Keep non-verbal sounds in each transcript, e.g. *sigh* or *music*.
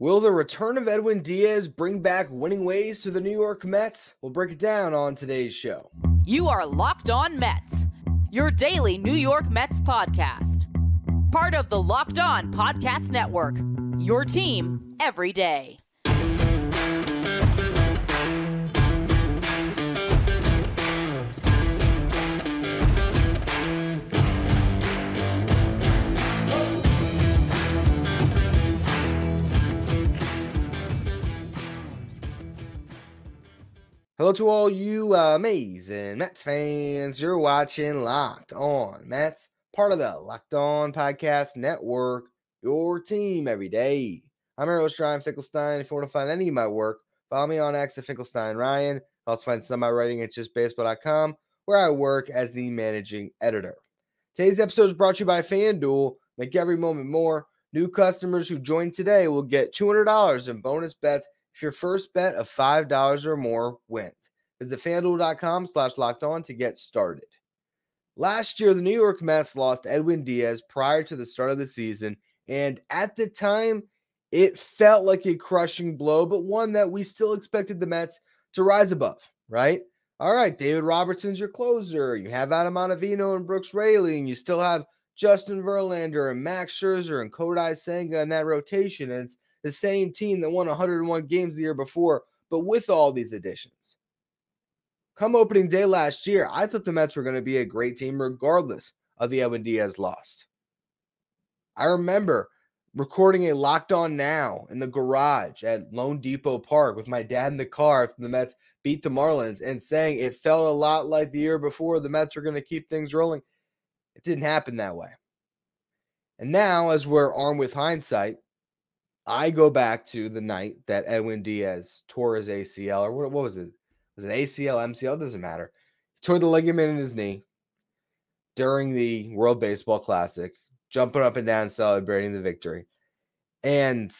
Will the return of Edwin Diaz bring back winning ways to the New York Mets? We'll break it down on today's show. You are Locked On Mets, your daily New York Mets podcast. Part of the Locked On Podcast Network, your team every day. Hello to all you amazing Mets fans. You're watching Locked On Mets, part of the Locked On Podcast Network, your team every day. I'm Ariel Ryan Finkelstein. If you want to find any of my work, follow me on X at Finkelstein Ryan. Also find some of my writing at justbaseball.com, where I work as the managing editor. Today's episode is brought to you by FanDuel. Make every moment more. New customers who join today will get $200 in bonus bets if your first bet of $5 or more wins. Visit fanduel.com slash locked on to get started. Last year, the New York Mets lost Edwin Diaz prior to the start of the season. And at the time, it felt like a crushing blow, but one that we still expected the Mets to rise above, right? All right, David Robertson's your closer. You have Adam Ottavino and Brooks Raley, and you still have Justin Verlander and Max Scherzer and Kodai Senga in that rotation. And it's the same team that won 101 games the year before, but with all these additions. Come opening day last year, I thought the Mets were going to be a great team regardless of the Edwin Diaz loss. I remember recording a locked on now in the garage at loanDepot Park with my dad in the car after the Mets beat the Marlins and saying it felt a lot like the year before the Mets were going to keep things rolling. It didn't happen that way. And now, as we're armed with hindsight, I go back to the night that Edwin Diaz tore his ACL, or what, what was it? Was it ACL, MCL? It doesn't matter. He tore the ligament in his knee during the World Baseball Classic, jumping up and down, celebrating the victory. And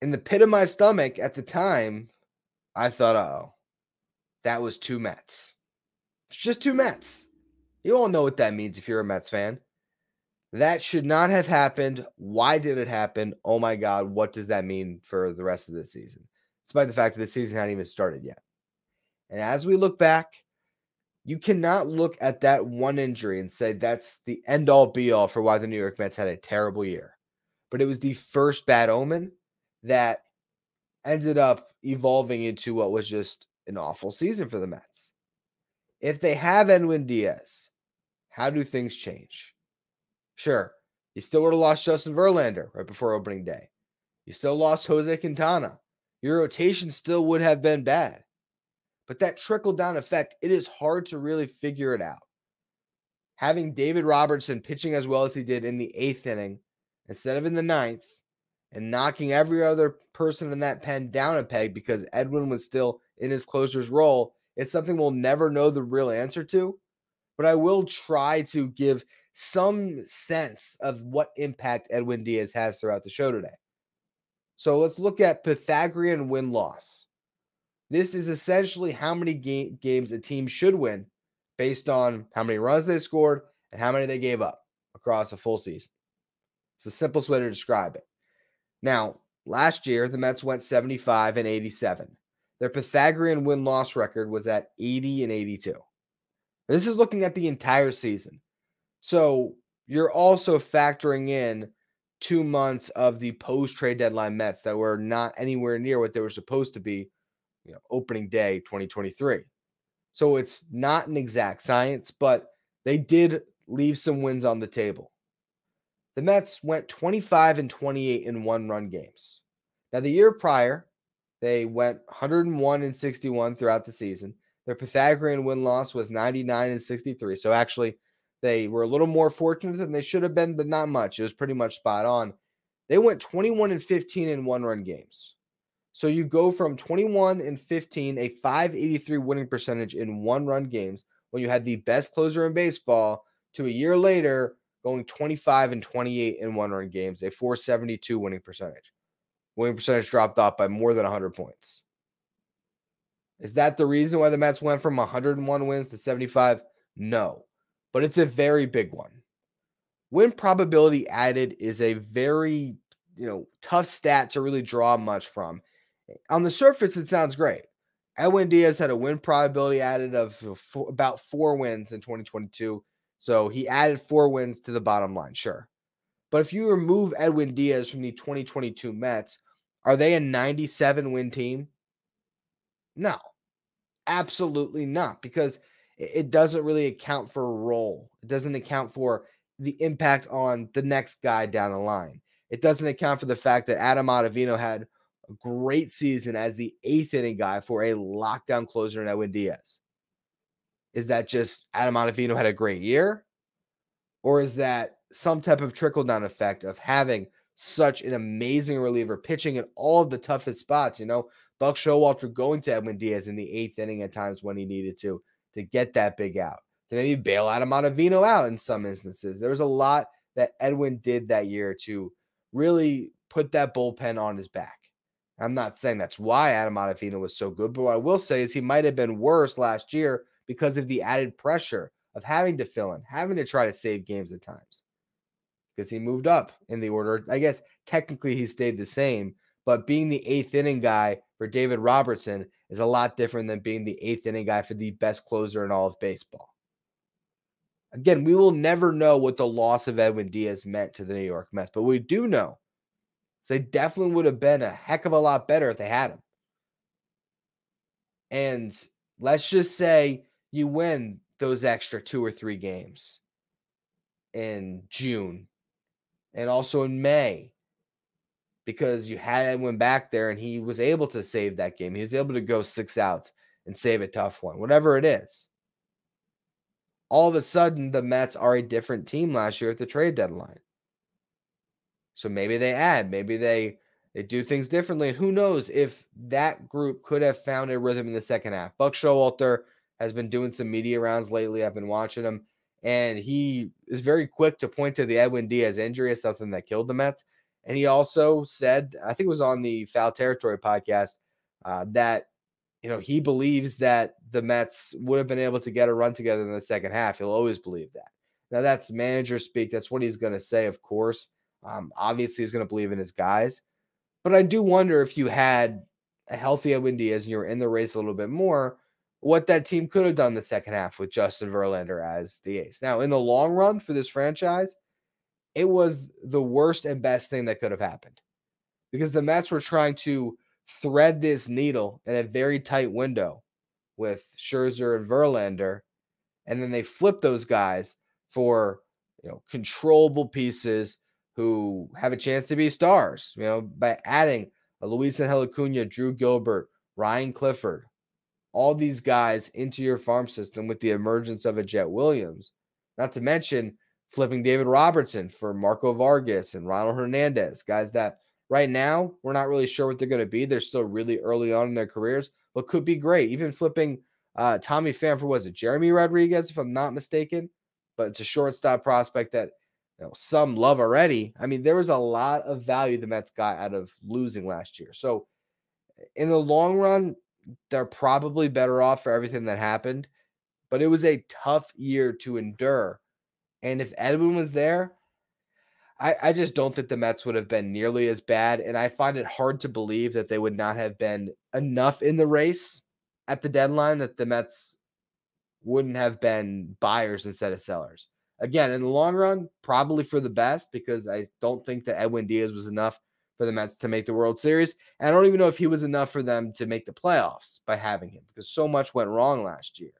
in the pit of my stomach at the time, I thought, oh, that was two Mets. It's just two Mets. You all know what that means if you're a Mets fan. That should not have happened. Why did it happen? Oh my God, what does that mean for the rest of the season? Despite the fact that the season hadn't even started yet. And as we look back, you cannot look at that one injury and say that's the end all be all for why the New York Mets had a terrible year. But it was the first bad omen that ended up evolving into what was just an awful season for the Mets. If they have Edwin Diaz, how do things change? Sure, you still would have lost Justin Verlander right before opening day. You still lost Jose Quintana. Your rotation still would have been bad. But that trickle down effect, it is hard to really figure it out. Having David Robertson pitching as well as he did in the eighth inning instead of in the ninth and knocking every other person in that pen down a peg because Edwin was still in his closer's role, it's something we'll never know the real answer to. But I will try to give some sense of what impact Edwin Diaz has throughout the show today. So let's look at Pythagorean win loss. This is essentially how many ga- games a team should win based on how many runs they scored and how many they gave up across a full season. It's the simplest way to describe it. Now, last year, the Mets went 75 and 87. Their Pythagorean win loss record was at 80 and 82. This is looking at the entire season. So you're also factoring in two months of the post trade deadline Mets that were not anywhere near what they were supposed to be, you know, opening day 2023. So it's not an exact science, but they did leave some wins on the table. The Mets went 25 and 28 in one run games. Now, the year prior, they went 101 and 61 throughout the season. Their Pythagorean win loss was 99 and 63. So actually, they were a little more fortunate than they should have been, but not much. It was pretty much spot on. They went 21 and 15 in one run games. So you go from 21 and 15, a 583 winning percentage in one run games when you had the best closer in baseball, to a year later going 25 and 28 in one run games, a 472 winning percentage. Winning percentage dropped off by more than 100 points. Is that the reason why the Mets went from 101 wins to 75? No but it's a very big one. Win probability added is a very you know, tough stat to really draw much from. On the surface, it sounds great. Edwin Diaz had a win probability added of four, about four wins in 2022. So he added four wins to the bottom line, sure. But if you remove Edwin Diaz from the 2022 Mets, are they a 97 win team? No, absolutely not, because it doesn't really account for a role. It doesn't account for the impact on the next guy down the line. It doesn't account for the fact that Adam Ottavino had a great season as the eighth inning guy for a lockdown closer in Edwin Diaz. Is that just Adam Ottavino had a great year? Or is that some type of trickle down effect of having such an amazing reliever pitching in all of the toughest spots? You know, Buck Showalter going to Edwin Diaz in the eighth inning at times when he needed to to get that big out, to maybe bail Adam Ottavino out in some instances. There was a lot that Edwin did that year to really put that bullpen on his back. I'm not saying that's why Adam Ottavino was so good, but what I will say is he might have been worse last year because of the added pressure of having to fill in, having to try to save games at times. Because he moved up in the order. I guess technically he stayed the same, but being the eighth inning guy for David Robertson is a lot different than being the eighth inning guy for the best closer in all of baseball. Again, we will never know what the loss of Edwin Diaz meant to the New York Mets, but we do know they definitely would have been a heck of a lot better if they had him. And let's just say you win those extra two or three games in June and also in May because you had Edwin back there and he was able to save that game. He was able to go six outs and save a tough one, whatever it is. All of a sudden, the Mets are a different team last year at the trade deadline. So maybe they add, maybe they they do things differently. And who knows if that group could have found a rhythm in the second half. Buck Showalter has been doing some media rounds lately. I've been watching him, and he is very quick to point to the Edwin Diaz injury as something that killed the Mets. And he also said, I think it was on the Foul Territory podcast, uh, that you know he believes that the Mets would have been able to get a run together in the second half. He'll always believe that. Now that's manager speak. That's what he's going to say, of course. Um, obviously, he's going to believe in his guys. But I do wonder if you had a healthy Edwin Diaz and you were in the race a little bit more, what that team could have done the second half with Justin Verlander as the ace. Now, in the long run for this franchise, it was the worst and best thing that could have happened because the Mets were trying to thread this needle in a very tight window with Scherzer and Verlander, and then they flipped those guys for you know controllable pieces who have a chance to be stars, you know, by adding a Luis Angel Acuna, Drew Gilbert, Ryan Clifford, all these guys into your farm system with the emergence of a Jett Williams. Not to mention flipping David Robertson for Marco Vargas and Ronald Hernandez, guys that right now we're not really sure what they're going to be. They're still really early on in their careers, but could be great. Even flipping uh, Tommy Pham for was it Jeremy Rodriguez, if I'm not mistaken, but it's a shortstop prospect that you know, some love already. I mean, there was a lot of value the Mets got out of losing last year. So, in the long run, they're probably better off for everything that happened. But it was a tough year to endure. And if Edwin was there, I, I just don't think the Mets would have been nearly as bad. And I find it hard to believe that they would not have been enough in the race at the deadline that the Mets wouldn't have been buyers instead of sellers. Again, in the long run, probably for the best because I don't think that Edwin Diaz was enough for the Mets to make the World Series. And I don't even know if he was enough for them to make the playoffs by having him because so much went wrong last year.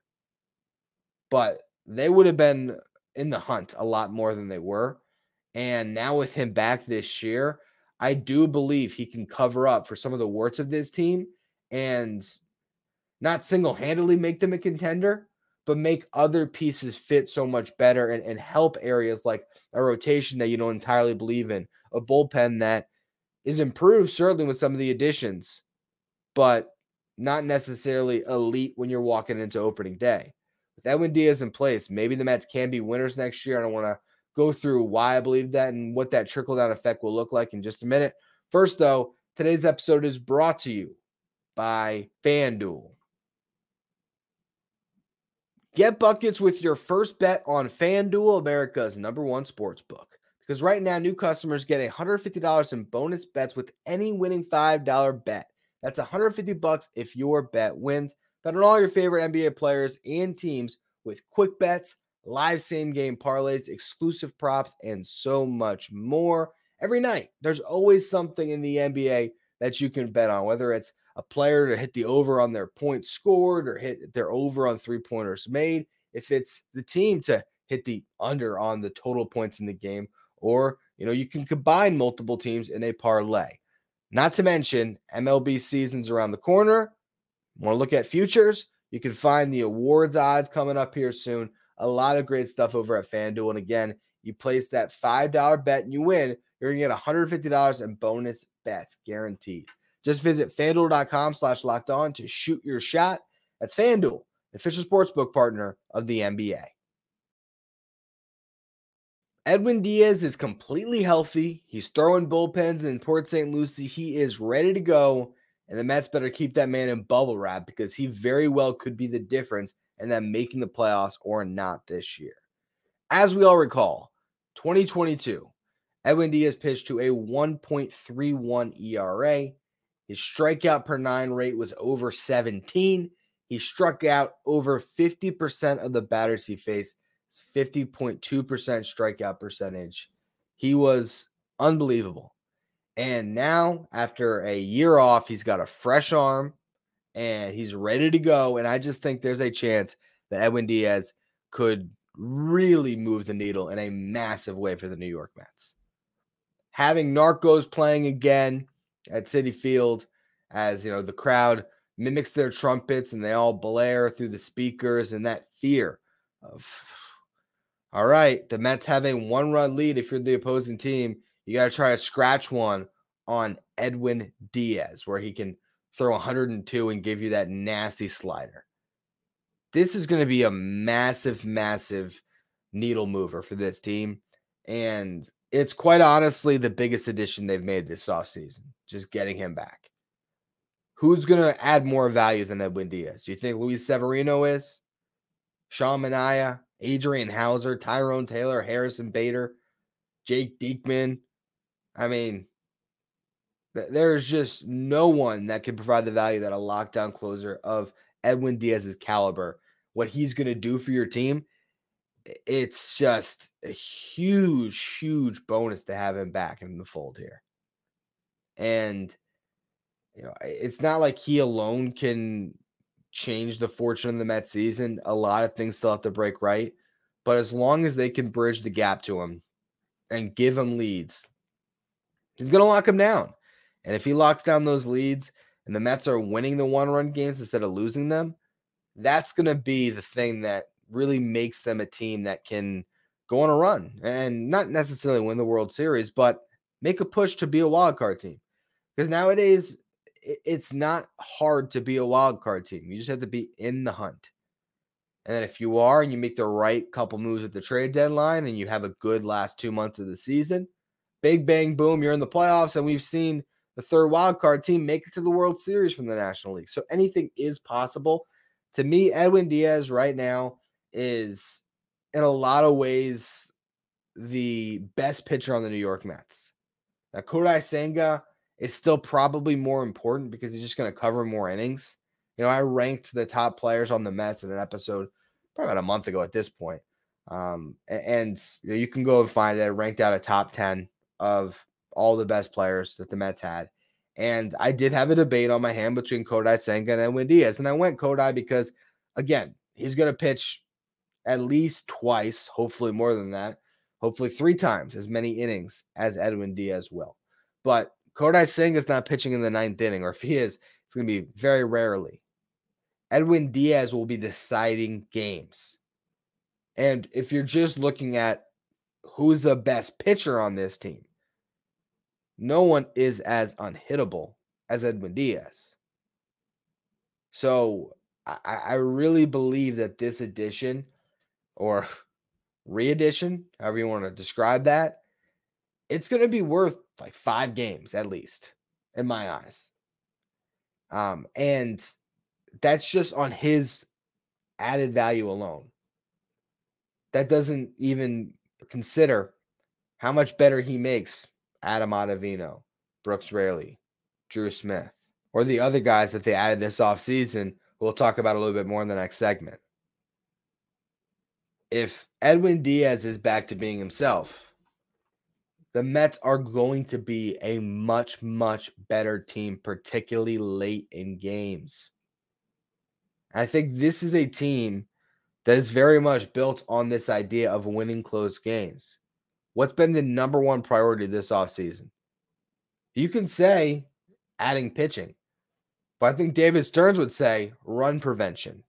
But they would have been in the hunt a lot more than they were. And now with him back this year, I do believe he can cover up for some of the warts of this team and not single handedly make them a contender, but make other pieces fit so much better and, and help areas like a rotation that you don't entirely believe in, a bullpen that is improved certainly with some of the additions, but not necessarily elite when you're walking into opening day. With Edwin Diaz in place, maybe the Mets can be winners next year. I don't want to go through why I believe that and what that trickle down effect will look like in just a minute. First, though, today's episode is brought to you by FanDuel. Get buckets with your first bet on FanDuel, America's number one sports book because right now new customers get $150 in bonus bets with any winning $5 bet. That's 150 bucks if your bet wins. Bet on all your favorite NBA players and teams with quick bets, live same game parlays, exclusive props, and so much more. Every night, there's always something in the NBA that you can bet on, whether it's a player to hit the over on their points scored or hit their over on three pointers made, if it's the team to hit the under on the total points in the game, or you know, you can combine multiple teams in a parlay. Not to mention, MLB season's around the corner. Want to look at futures? You can find the awards odds coming up here soon. A lot of great stuff over at FanDuel. And again, you place that $5 bet and you win, you're going to get $150 in bonus bets guaranteed. Just visit fanduel.com slash locked on to shoot your shot. That's FanDuel, official sportsbook partner of the NBA. Edwin Diaz is completely healthy. He's throwing bullpens in Port St. Lucie. He is ready to go. And the Mets better keep that man in bubble wrap because he very well could be the difference in them making the playoffs or not this year. As we all recall, 2022, Edwin Diaz pitched to a 1.31 ERA. His strikeout per nine rate was over 17. He struck out over 50% of the batters he faced 50.2% strikeout percentage. He was unbelievable. And now, after a year off, he's got a fresh arm and he's ready to go. And I just think there's a chance that Edwin Diaz could really move the needle in a massive way for the New York Mets. Having Narcos playing again at Citi Field as you know the crowd mimics their trumpets and they all blare through the speakers and that fear of all right, the Mets have a one run lead. If you're the opposing team, you got to try to scratch one on Edwin Diaz, where he can throw 102 and give you that nasty slider. This is going to be a massive, massive needle mover for this team. And it's quite honestly the biggest addition they've made this offseason, just getting him back. Who's going to add more value than Edwin Diaz? Do you think Luis Severino is? Sean Manaea? Adrian Houser, Tyrone Taylor, Harrison Bader, Jake Diekman. I mean, th- there's just no one that can provide the value that a lockdown closer of Edwin Diaz's caliber, what he's going to do for your team. It's just a huge, huge bonus to have him back in the fold here. And, you know, it's not like he alone can change the fortune of the Mets season. A lot of things still have to break right. But as long as they can bridge the gap to him and give him leads, he's going to lock him down. And if he locks down those leads and the Mets are winning the one run games instead of losing them, that's going to be the thing that really makes them a team that can go on a run and not necessarily win the World Series, but make a push to be a wild card team. Because nowadays, it's not hard to be a wild card team. You just have to be in the hunt. And then if you are and you make the right couple moves at the trade deadline and you have a good last two months of the season, big bang boom, you're in the playoffs. And we've seen the third wild card team make it to the World Series from the National League. So anything is possible. To me, Edwin Diaz right now is in a lot of ways the best pitcher on the New York Mets. Now, Kodai Senga is still probably more important because he's just going to cover more innings. You know, I ranked the top players on the Mets in an episode probably about a month ago at this point. Um, and you, know, you can go and find it. I ranked out a top 10 of all the best players that the Mets had. And I did have a debate on my hand between Kodai Senga and Edwin Diaz. And I went Kodai because, again, he's going to pitch at least twice, hopefully more than that, hopefully three times as many innings as Edwin Diaz will. But Kodai Senga is not pitching in the ninth inning, or if he is, it's going to be very rarely. Edwin Diaz will be deciding games. And if you're just looking at who's the best pitcher on this team, no one is as unhittable as Edwin Diaz. So I, I really believe that this addition or *laughs* re-edition, however you want to describe that, it's going to be worth like five games at least, in my eyes. Um, and that's just on his added value alone. That doesn't even consider how much better he makes Adam Ottavino, Brooks Raley, Drew Smith, or the other guys that they added this offseason. We'll talk about a little bit more in the next segment. If Edwin Diaz is back to being himself, the Mets are going to be a much, much better team, particularly late in games. I think this is a team that is very much built on this idea of winning close games. What's been the number one priority this offseason? You can say adding pitching, but I think David Stearns would say run prevention.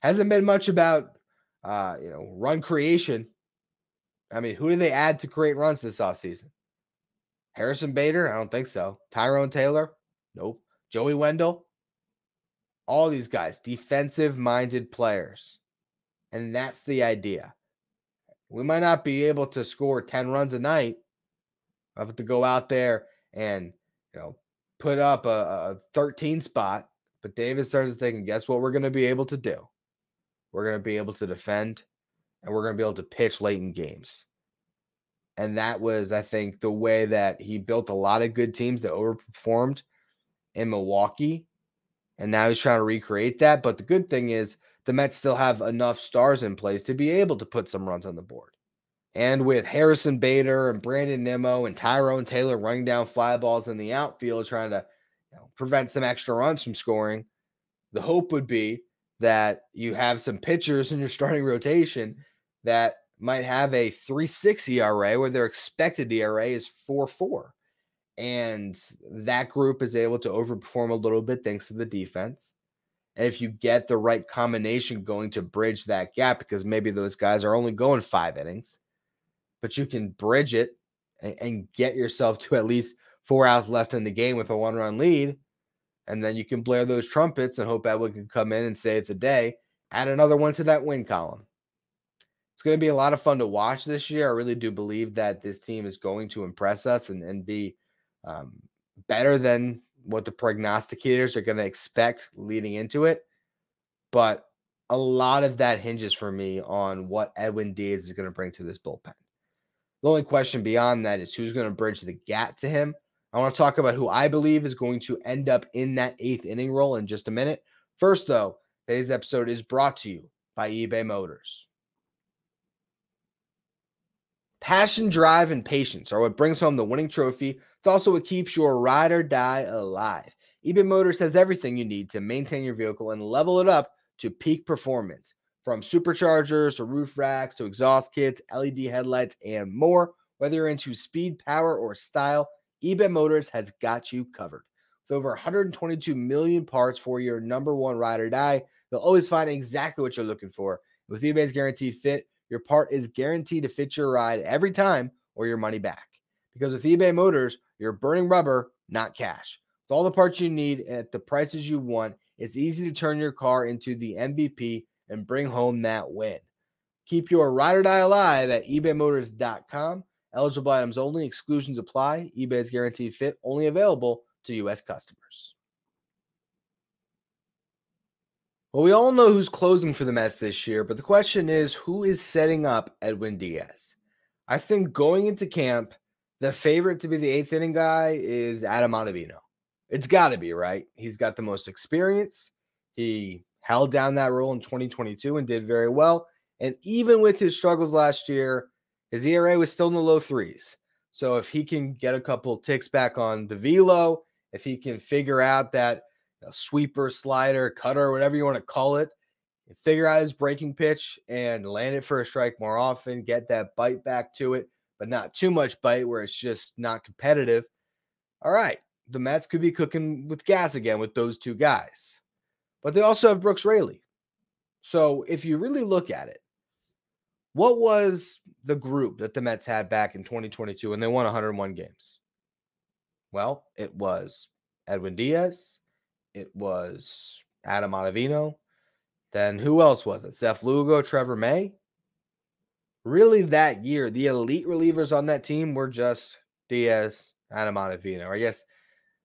Hasn't been much about uh, you know, run creation I mean, who did they add to create runs this offseason? Harrison Bader? I don't think so. Tyrone Taylor? Nope. Joey Wendle? All these guys, defensive minded players. And that's the idea. We might not be able to score 10 runs a night, but to go out there and, you know, put up a, a 13 spot. But David Stearns thinking, guess what we're going to be able to do? We're going to be able to defend and we're going to be able to pitch late in games. And that was, I think, the way that he built a lot of good teams that overperformed in Milwaukee. And now he's trying to recreate that. But the good thing is, the Mets still have enough stars in place to be able to put some runs on the board. And with Harrison Bader and Brandon Nimmo and Tyrone Taylor running down fly balls in the outfield, trying to you know, prevent some extra runs from scoring, the hope would be that you have some pitchers in your starting rotation that might have a 3.6 ERA where their expected ERA is 4.4. And that group is able to overperform a little bit thanks to the defense. And if you get the right combination going to bridge that gap, because maybe those guys are only going five innings, but you can bridge it and, and get yourself to at least four outs left in the game with a one run lead. And then you can blare those trumpets and hope Edwin can come in and save the day. Add another one to that win column it's going to be a lot of fun to watch this year. I really do believe that this team is going to impress us and, and be um, better than what the prognosticators are going to expect leading into it. But a lot of that hinges for me on what Edwin Diaz is going to bring to this bullpen. The only question beyond that is who's going to bridge the gap to him. I want to talk about who I believe is going to end up in that eighth inning role in just a minute. First, though, today's episode is brought to you by eBay Motors. Passion, drive, and patience are what brings home the winning trophy. It's also what keeps your ride or die alive. eBay Motors has everything you need to maintain your vehicle and level it up to peak performance. From superchargers to roof racks to exhaust kits, LED headlights, and more. Whether you're into speed, power, or style, eBay Motors has got you covered. With over 122 million parts for your number one ride or die, you'll always find exactly what you're looking for. With eBay's guaranteed fit, your part is guaranteed to fit your ride every time or your money back. Because with eBay Motors, you're burning rubber, not cash. With all the parts you need at the prices you want, it's easy to turn your car into the MVP and bring home that win. Keep your ride or die alive at ebaymotors.com. Eligible items only, exclusions apply. eBay's guaranteed fit only available to U.S. customers. Well, we all know who's closing for the Mets this year, but the question is who is setting up Edwin Diaz? I think going into camp, the favorite to be the eighth inning guy is Adam Ottavino. It's got to be, right? He's got the most experience. He held down that role in 2022 and did very well. And even with his struggles last year, his ERA was still in the low threes. So if he can get a couple ticks back on the velo, if he can figure out that a sweeper, slider, cutter, whatever you want to call it. Figure out his breaking pitch and land it for a strike more often. Get that bite back to it, but not too much bite where it's just not competitive. All right, the Mets could be cooking with gas again with those two guys, but they also have Brooks Raley. So if you really look at it, what was the group that the Mets had back in 2022 when they won 101 games? Well, it was Edwin Diaz, it was Adam Ottavino. Then who else was it? Seth Lugo, Trevor May. Really, that year, the elite relievers on that team were just Diaz, Adam Ottavino. I guess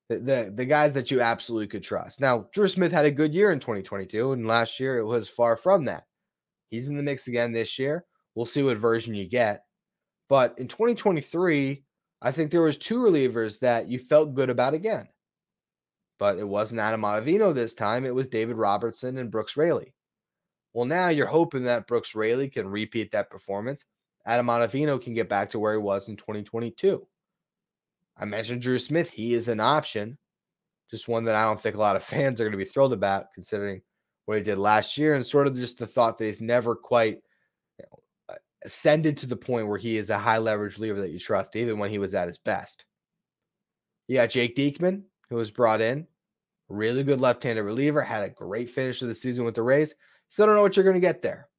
the, the, the guys that you absolutely could trust. Now, Drew Smith had a good year in 2022, and last year it was far from that. He's in the mix again this year. We'll see what version you get. But in 2023, I think there was two relievers that you felt good about again. But it wasn't Adam Ottavino this time. It was David Robertson and Brooks Raley. Well, now you're hoping that Brooks Raley can repeat that performance. Adam Ottavino can get back to where he was in 2022. I mentioned Drew Smith. He is an option, just one that I don't think a lot of *laughs* fans are going to be thrilled about, considering what he did last year and sort of just the thought that he's never quite you know, ascended to the point where he is a high leverage reliever that you trust, even when he was at his best. You got Jake Diekman, who was brought in, really good left handed reliever, had a great finish of the season with the Rays. Still don't know what you're going to get there.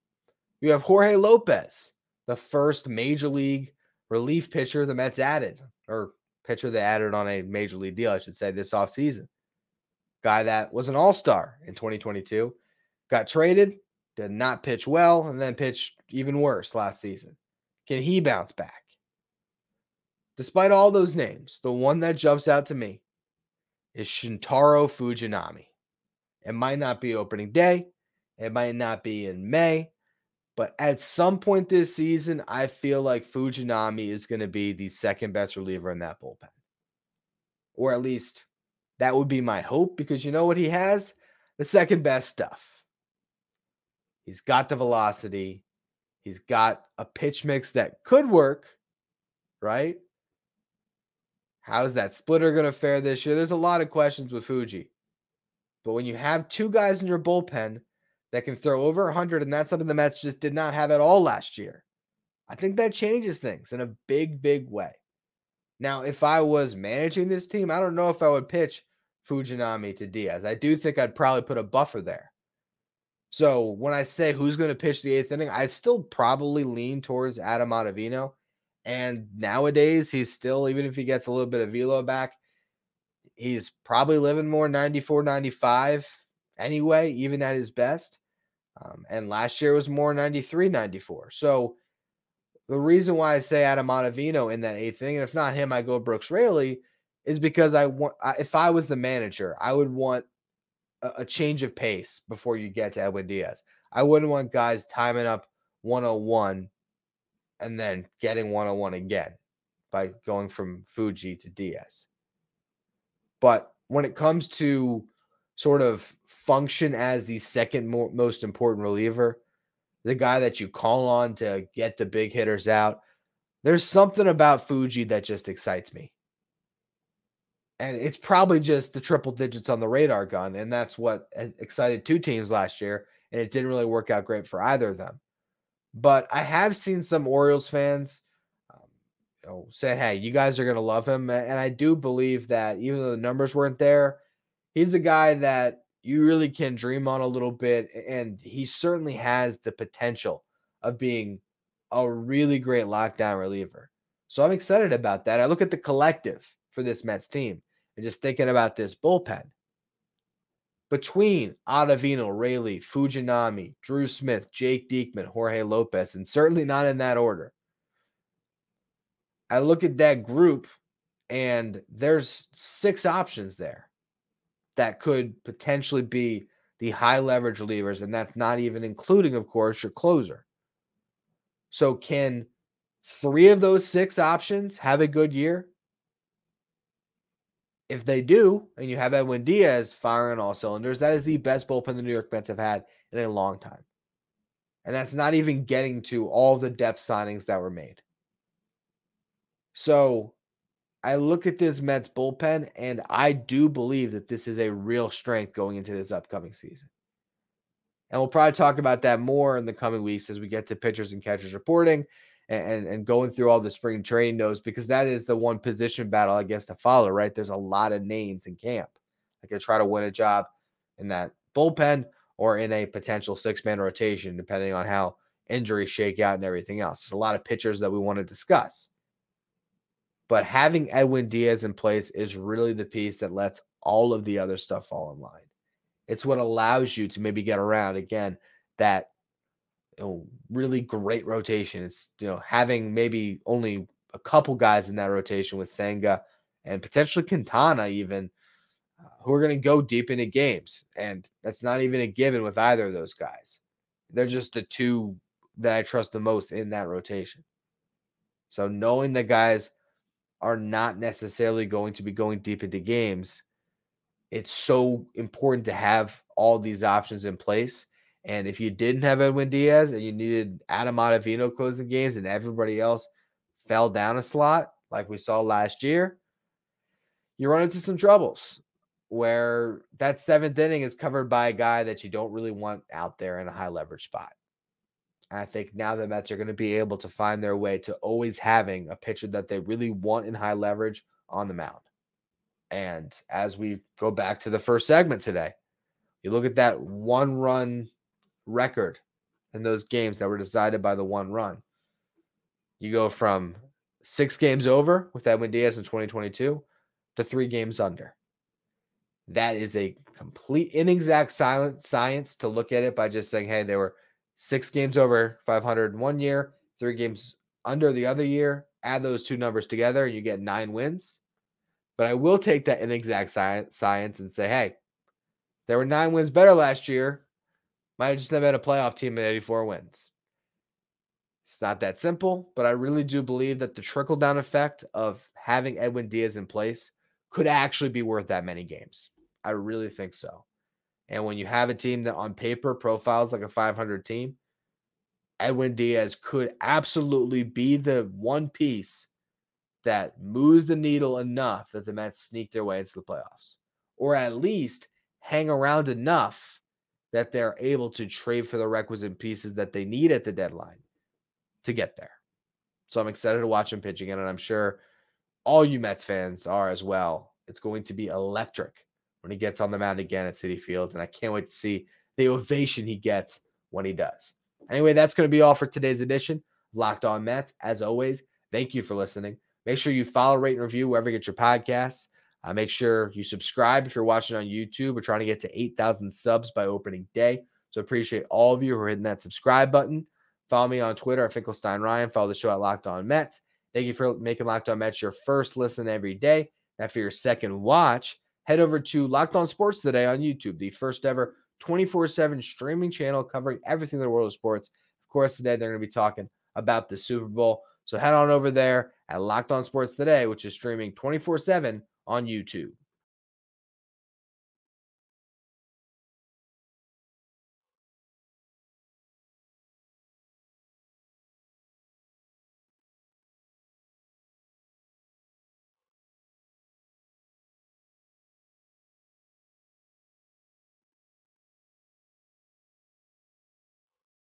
You have Jorge Lopez, the first major league relief pitcher the Mets added, or pitcher they added on a major league deal, I should say, this offseason. Guy that was an all star in 2022, got traded, did not pitch well, and then pitched even worse last season. Can he bounce back? Despite all those names, the one that jumps out to me is Shintaro Fujinami. It might not be opening day, it might not be in May, but at some point this season, I feel like Fujinami is going to be the second best reliever in that bullpen. Or at least that would be my hope because you know what he has? The second best stuff. He's got the velocity. He's got a pitch mix that could work, right? How's that splitter going to fare this year? There's a lot of questions with Fuji. But when you have two guys in your bullpen that can throw over 100, and that's something the Mets just did not have at all last year. I think that changes things in a big, big way. Now, if I was managing this team, I don't know if I would pitch Fujinami to Diaz. I do think I'd probably put a buffer there. So when I say who's going to pitch the eighth inning, I still probably lean towards Adam Ottavino. And nowadays, he's still, even if he gets a little bit of velo back, he's probably living more 94, 95 anyway, even at his best. Um, and last year was more 93, 94. So the reason why I say Adam Ottavino in that eighth thing, and if not him, I go Brooks Raley, is because I want, if I was the manager, I would want a, a change of pace before you get to Edwin Diaz. I wouldn't want guys timing up 101 and then getting 101 again by going from Fuji to Diaz. But when it comes to sort of function as the second more, most important reliever, the guy that you call on to get the big hitters out. There's something about Fuji that just excites me. And it's probably just the triple digits on the radar gun. And that's what eh, excited two teams last year. And it didn't really work out great for either of them. But I have seen some Orioles fans um, you know, say, hey, you guys are going to love him. And I do believe that even though the numbers weren't there, he's a guy that you really can dream on a little bit. And he certainly has the potential of being a really great lockdown reliever. So I'm excited about that. I look at the collective for this Mets team and just thinking about this bullpen. Between Ottavino, Raley, Fujinami, Drew Smith, Jake Diekman, Jorge Lopez, and certainly not in that order. I look at that group and there's six options there that could potentially be the high leverage relievers, and that's not even including, of course, your closer. So, can three of those six options have a good year? If they do, and you have Edwin Diaz firing all cylinders, that is the best bullpen the New York Mets have had in a long time. And that's not even getting to all the depth signings that were made. So I look at this Mets bullpen and I do believe that this is a real strength going into this upcoming season. And we'll probably talk about that more in the coming weeks as we get to pitchers and catchers reporting and, and, going through all the spring training notes because that is the one position battle, I guess, to follow, right? There's a lot of names in camp. I could try to win a job in that bullpen or in a potential six man rotation, depending on how injuries shake out and everything else. There's a lot of pitchers that we want to discuss. But having Edwin Diaz in place is really the piece that lets all of the other stuff fall in line. It's what allows you to maybe get around again that you know, really great rotation. It's you know having maybe only a couple guys in that rotation with Senga and potentially Quintana even uh, who are going to go deep into games, and that's not even a given with either of those guys. They're just the two that I trust the most in that rotation. So knowing the guys are not necessarily going to be going deep into games, it's so important to have all these options in place. And if you didn't have Edwin Diaz and you needed Adam Ottavino closing games and everybody else fell down a slot, like we saw last year, you run into some troubles where that seventh inning is covered by a guy that you don't really want out there in a high leverage spot. And I think now the Mets are going to be able to find their way to always having a pitcher that they really want in high leverage on the mound. And as we go back to the first segment today, you look at that one run record in those games that were decided by the one run. You go from six games over with Edwin Diaz in 2022 to three games under. That is a complete inexact silent science to look at it by just saying, hey, there were six games over 500 in one year, three games under the other year. Add those two numbers together, and you get nine wins. But I will take that inexact science and say, hey, there were nine wins better last year. Might have just never had a playoff team at 84 wins. It's not that simple, but I really do believe that the trickle down effect of having Edwin Diaz in place could actually be worth that many games. I really think so. And when you have a team that on paper profiles like a 500 team, Edwin Diaz could absolutely be the one piece that moves the needle enough that the Mets sneak their way into the playoffs, or at least hang around enough that they're able to trade for the requisite pieces that they need at the deadline to get there. So I'm excited to watch him pitch again, and I'm sure all you Mets fans are as well. It's going to be electric when he gets on the mound again at Citi Field, and I can't wait to see the ovation he gets when he does. Anyway, that's going to be all for today's edition. Locked On Mets. As always, thank you for listening. Make sure you follow, rate, and review wherever you get your podcasts. Uh, make sure you subscribe if you're watching on YouTube. We're trying to get to 8,000 subs by opening day. So appreciate all of you who are hitting that subscribe button. Follow me on Twitter at Finkelstein Ryan. Follow the show at Locked On Mets. Thank you for making Locked On Mets your first listen every day. Now, for your second watch, head over to Locked On Sports today on YouTube, the first ever 24 7 streaming channel covering everything in the world of sports. Of course, today they're going to be talking about the Super Bowl. So head on over there at Locked On Sports today, which is streaming 24 7 on YouTube.